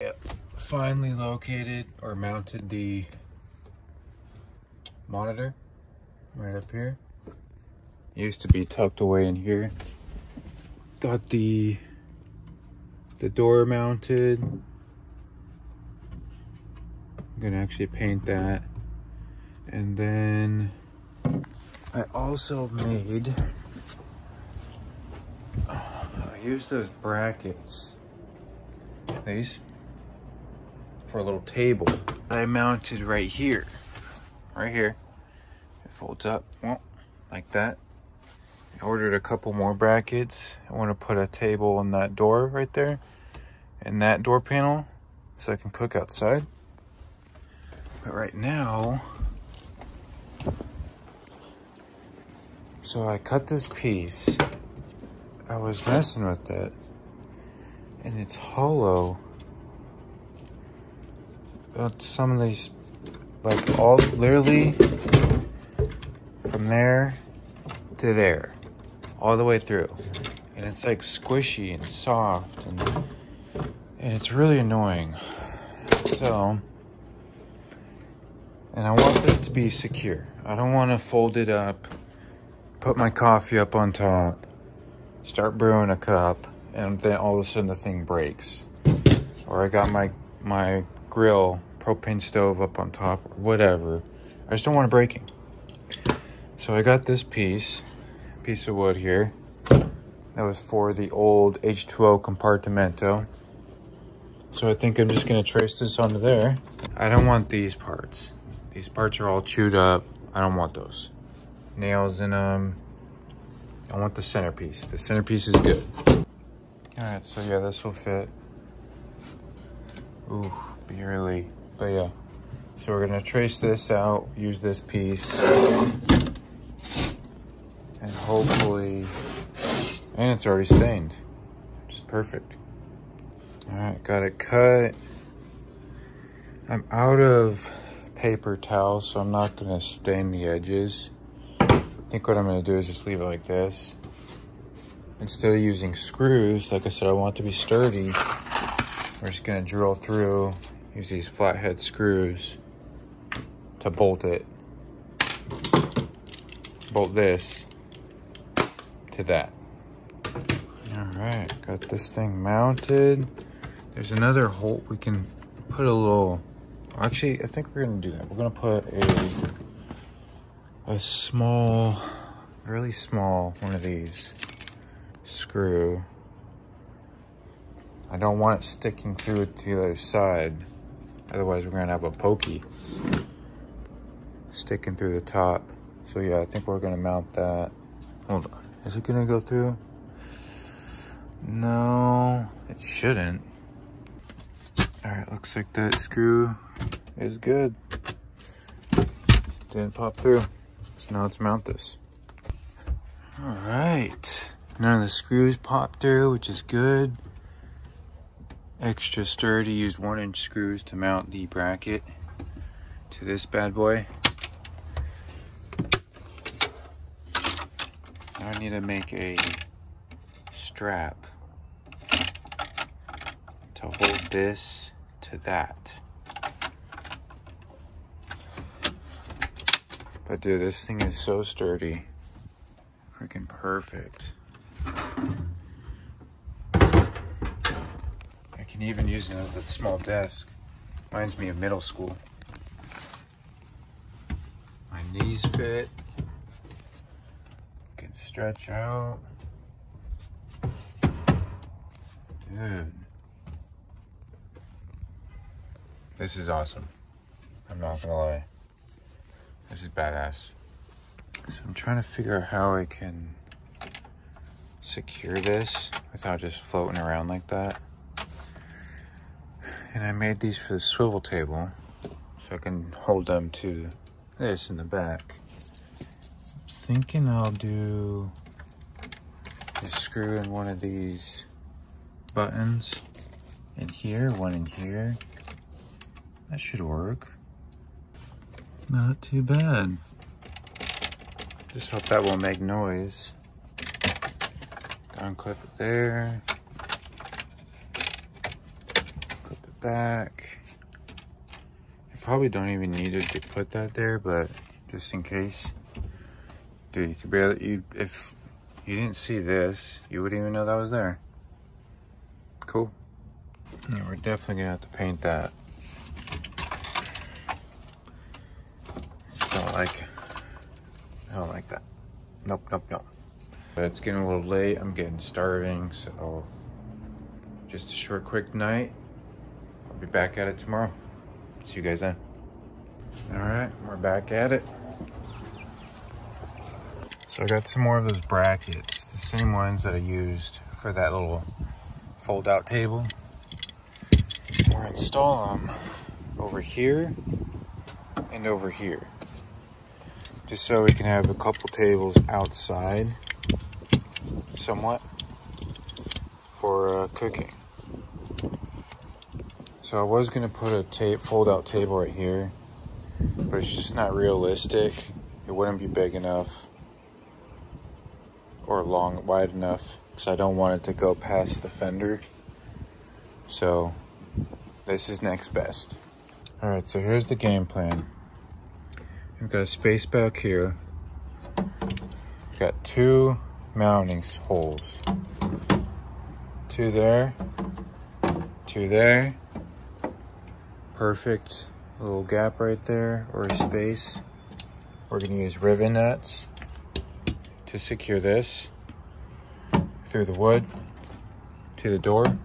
Yep, finally located or mounted the monitor right up here. used to be tucked away in here. Got the the door mounted. I'm gonna actually paint that. And then I also made, I used those brackets, these, for a little table. I mounted right here, right here. It folds up, well, like that. I ordered a couple more brackets. I want to put a table on that door right there and that door panel so I can cook outside. But right now, so I cut this piece. I was messing with it and it's hollow. Some of these, like all, literally from there to there all the way through. And it's like squishy and soft and and it's really annoying. So and I want this to be secure. I don't want to fold it up, put my coffee up on top, start brewing a cup, and then all of a sudden the thing breaks. Or I got my my grill propane stove up on top, whatever. I just don't want it breaking. So I got this piece piece of wood here. That was for the old H2O compartimento. So I think I'm just gonna trace this onto there. I don't want these parts. These parts are all chewed up. I don't want those. Nails in them. I want the centerpiece. The centerpiece is good. All right, so yeah, this will fit. Ooh, barely. But yeah. So we're gonna trace this out, use this piece and hopefully, and it's already stained, just perfect. All right, got it cut. I'm out of paper towel, so I'm not gonna stain the edges. I think what I'm gonna do is just leave it like this. Instead of using screws, like I said, I want it to be sturdy. We're just gonna drill through, use these flathead screws to bolt it. Bolt this to that. All right, got this thing mounted. There's another hole we can put a little, actually, I think we're gonna do that. We're gonna put a, a small, really small one of these screw. I don't want it sticking through to the other side. Otherwise we're gonna have a pokey sticking through the top. So yeah, I think we're gonna mount that. Hold on. Is it gonna go through? No, it shouldn't. All right, looks like that screw is good. Didn't pop through. So now let's mount this. All right, none of the screws popped through, which is good. Extra sturdy, used one inch screws to mount the bracket to this bad boy. I need to make a strap to hold this to that. But dude, this thing is so sturdy. Freaking perfect. I can even use it as a small desk. Reminds me of middle school. My knees fit Can stretch out. Dude. This is awesome. I'm not gonna lie. This is badass. So I'm trying to figure out how I can secure this without just floating around like that. And I made these for the swivel table so I can hold them to this in the back thinking I'll do a screw in one of these buttons in here, one in here. That should work. Not too bad. Just hope that won't make noise. Unclip it there. Clip it back. I probably don't even need to put that there, but just in case. Dude, you could barely, you, if you didn't see this, you wouldn't even know that was there. Cool. Yeah, we're definitely gonna have to paint that. Just don't like, I don't like that. Nope, nope, nope. It's getting a little late. I'm getting starving, so just a short, quick night. I'll be back at it tomorrow. See you guys then. All right, we're back at it. So I got some more of those brackets, the same ones that I used for that little fold out table. We're install them over here and over here. Just so we can have a couple tables outside somewhat for uh, cooking. So I was gonna put a tape fold out table right here, but it's just not realistic. It wouldn't be big enough or long wide enough because I don't want it to go past the fender. So this is next best. All right, so here's the game plan. We've got a space back here. We've got two mounting holes. Two there, two there. Perfect little gap right there or space. We're gonna use rivet nuts to secure this through the wood to the door.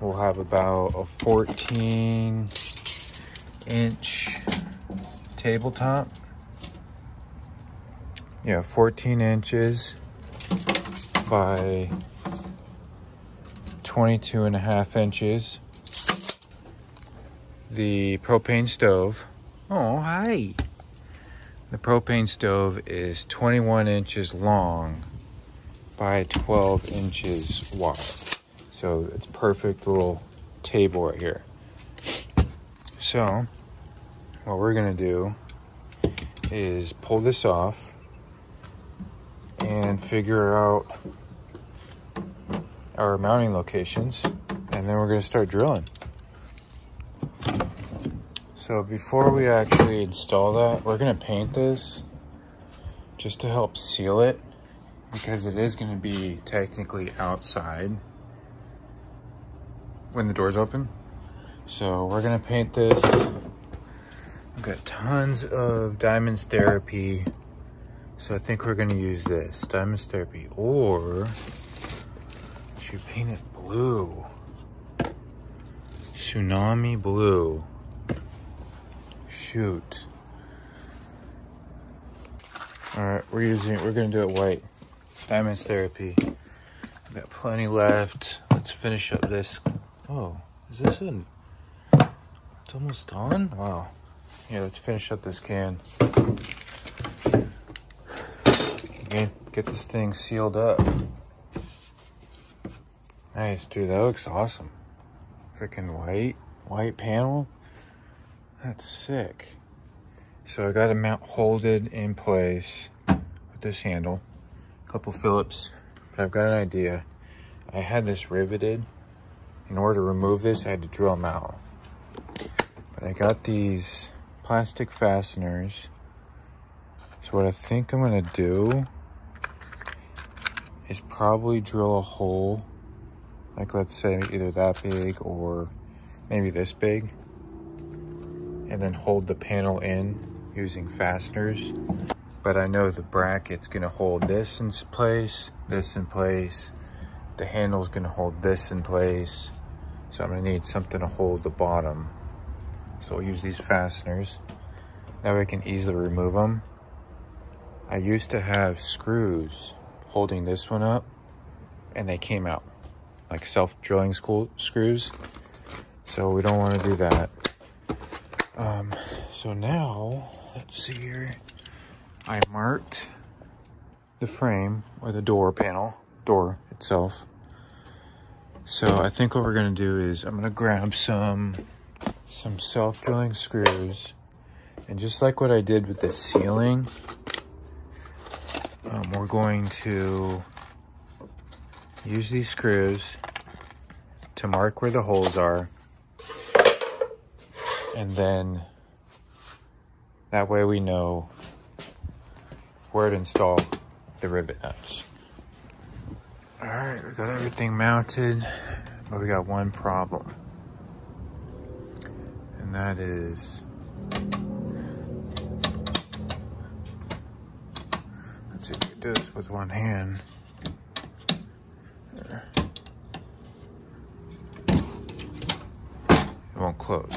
We'll have about a 14 inch tabletop. Yeah, 14 inches by 22 and a half inches. The propane stove. Oh, hi. The propane stove is 21 inches long by 12 inches wide. So it's perfect little table right here. So what we're gonna do is pull this off and figure out our mounting locations and then we're gonna start drilling. So before we actually install that, we're gonna paint this just to help seal it because it is gonna be technically outside when the doors open. So we're gonna paint this. I've got tons of Diamonds Therapy. So I think we're gonna use this, Diamonds Therapy, or should paint it blue. Tsunami Blue. Shoot. All right, we're using, we're gonna do it white. Diamonds Therapy. I've got plenty left. Let's finish up this. Oh, is this in? It's almost done? Wow. Yeah, let's finish up this can. Again, get this thing sealed up. Nice, dude, that looks awesome. Freaking white, white panel. That's sick. So I got to mount, hold it in place with this handle. A couple Phillips, but I've got an idea. I had this riveted. In order to remove this, I had to drill them out. But I got these plastic fasteners. So what I think I'm gonna do is probably drill a hole, like let's say either that big or maybe this big and then hold the panel in using fasteners. But I know the bracket's gonna hold this in place, this in place. The handle's gonna hold this in place. So I'm gonna need something to hold the bottom. So we'll use these fasteners. That way can easily remove them. I used to have screws holding this one up and they came out like self-drilling screws. So we don't wanna do that. Um, so now, let's see here. I marked the frame or the door panel, door itself. So I think what we're gonna do is I'm gonna grab some, some self-drilling screws and just like what I did with the ceiling, um, we're going to use these screws to mark where the holes are And then that way we know where to install the rivet nuts. All right, we got everything mounted, but we got one problem. And that is, let's see if we can do this with one hand. It won't close.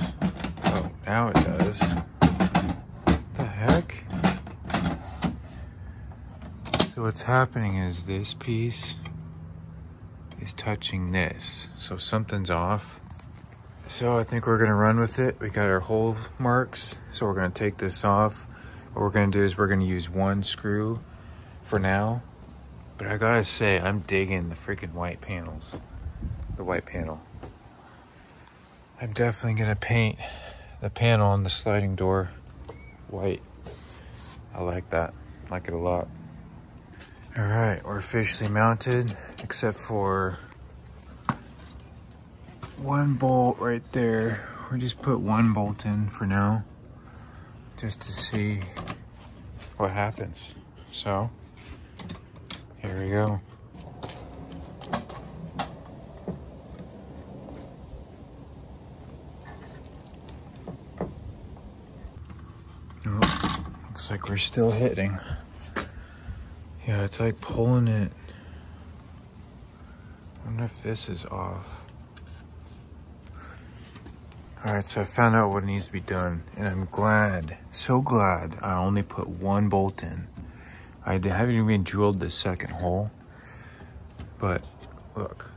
Now it does. What the heck? So what's happening is this piece is touching this. So something's off. So I think we're gonna run with it. We got our hole marks. So we're gonna take this off. What we're gonna do is we're gonna use one screw for now. But I gotta say, I'm digging the freaking white panels. The white panel. I'm definitely gonna paint the panel on the sliding door white. I like that. like it a lot. All right, we're officially mounted, except for one bolt right there. We just put one bolt in for now, just to see what happens. So, here we go. Oh, looks like we're still hitting. Yeah, it's like pulling it. I wonder if this is off. Alright, so I found out what needs to be done, and I'm glad, so glad I only put one bolt in. I haven't even drilled the second hole, but look,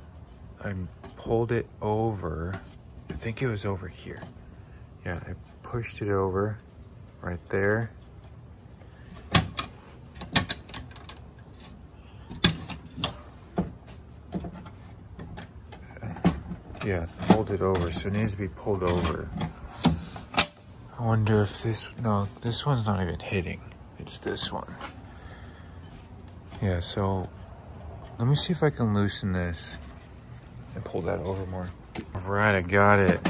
I pulled it over. I think it was over here. Yeah, I pushed it over right there. Yeah, pulled it over, so it needs to be pulled over. I wonder if this, no, this one's not even hitting. It's this one. Yeah, so let me see if I can loosen this and pull that over more. All right, I got it.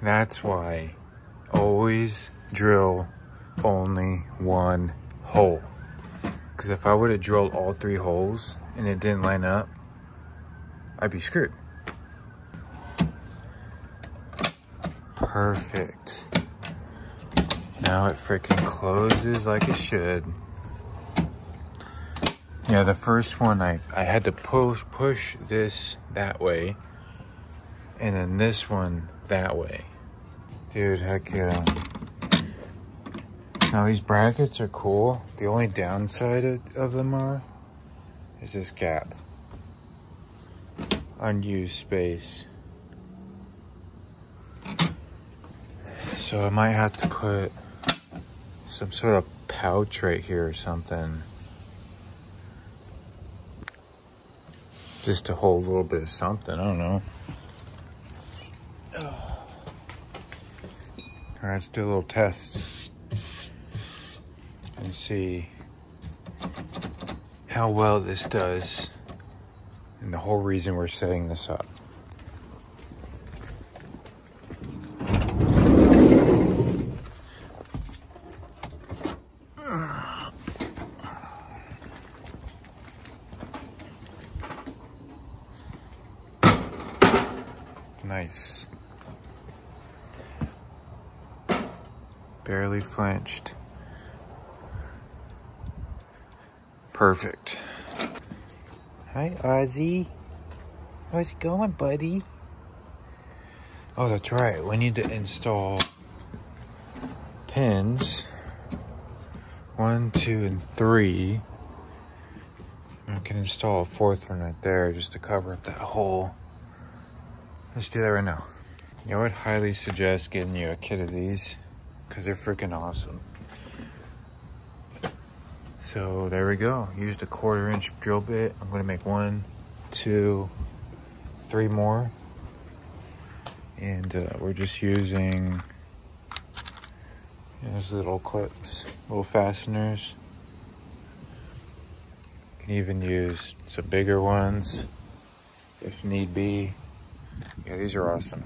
That's why always drill only one hole. Because if I would have drilled all three holes and it didn't line up, I'd be screwed. Perfect. Now it freaking closes like it should. Yeah, the first one I, I had to push push this that way and then this one that way. Dude, heck yeah. Now these brackets are cool. The only downside of, of them are is this gap. Unused space. So I might have to put some sort of pouch right here or something. Just to hold a little bit of something, I don't know. All right, let's do a little test and see how well this does and the whole reason we're setting this up. Nice. Barely flinched. Perfect. Hi, Ozzie. How's it going, buddy? Oh, that's right. We need to install pins. One, two, and three. I can install a fourth one right there just to cover up that hole. Let's do that right now. I would highly suggest getting you a kit of these because they're freaking awesome. So there we go. Used a quarter inch drill bit. I'm gonna make one, two, three more. And uh, we're just using these little clips, little fasteners. You can even use some bigger ones if need be. Yeah, these are awesome.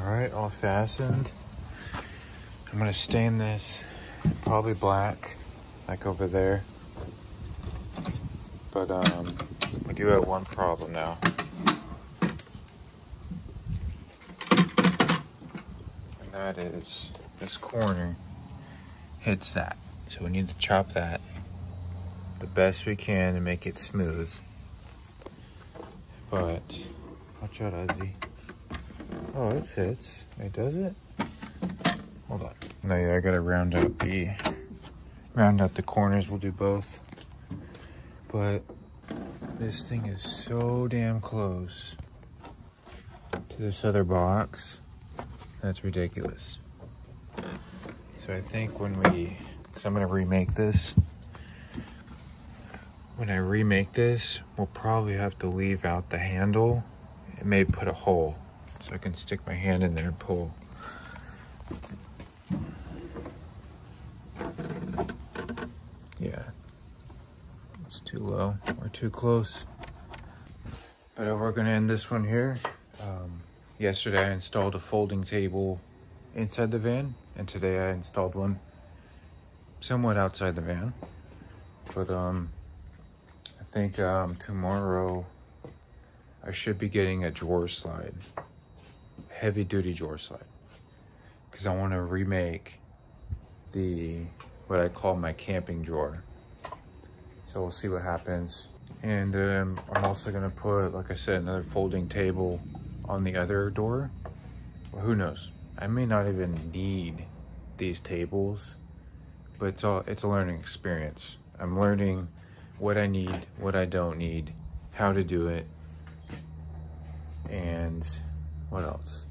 All right, all fastened. I'm gonna stain this probably black, like over there. But um, we do have one problem now. And that is this corner hits that. So we need to chop that the best we can to make it smooth. But, watch out, Ozzie. Oh, it fits. It does it? Hold on. No, yeah, I gotta round out the, round out the corners. We'll do both. But, this thing is so damn close to this other box. That's ridiculous. So I think when we, because I'm gonna remake this, when I remake this, we'll probably have to leave out the handle. It may put a hole so I can stick my hand in there and pull. Yeah, it's too low or too close. But uh, we're gonna end this one here. Um, yesterday I installed a folding table inside the van and today I installed one somewhat outside the van. But um, I think um, tomorrow I should be getting a drawer slide, heavy duty drawer slide, because I want to remake the what I call my camping drawer. So we'll see what happens. And um, I'm also gonna put, like I said, another folding table on the other door. Well, who knows? I may not even need these tables, but it's all it's a learning experience. I'm learning what I need, what I don't need, how to do it, and what else?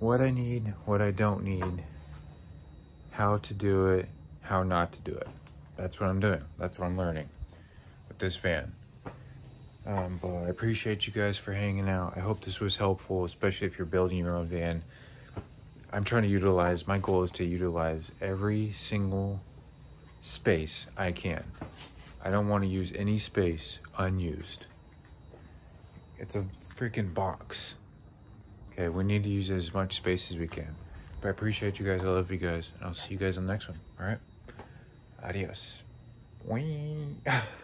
What I need, what I don't need, how to do it, how not to do it. That's what I'm doing. That's what I'm learning with this van. Um, but I appreciate you guys for hanging out. I hope this was helpful, especially if you're building your own van. I'm trying to utilize, my goal is to utilize every single space I can. I don't want to use any space unused. It's a freaking box. Okay, we need to use as much space as we can. But I appreciate you guys. I love you guys. And I'll see you guys on the next one. All right? Adios. Whee!